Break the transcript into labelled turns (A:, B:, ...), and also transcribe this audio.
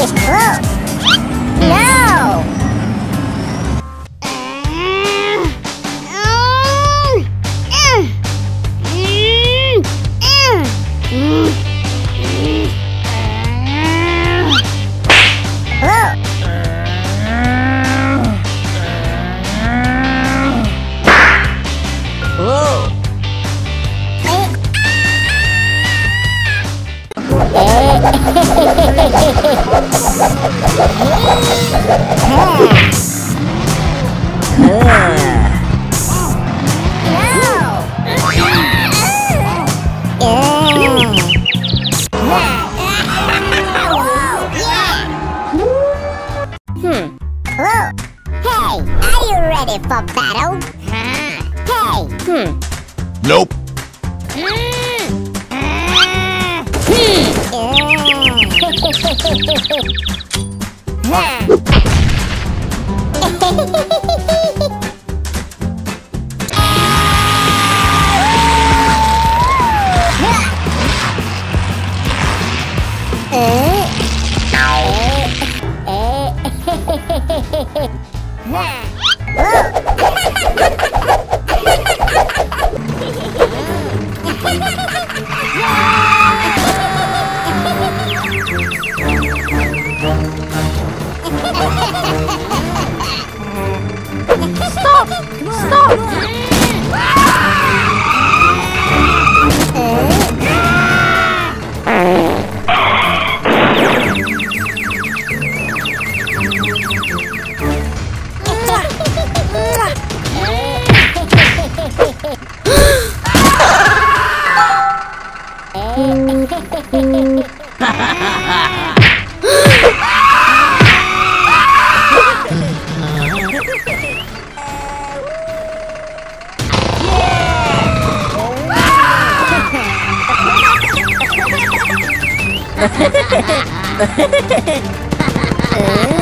A: is closed. for battle? Huh. Hey! Hmm. Nope. Hmm. Ha ha ha! Ha ha ha ha!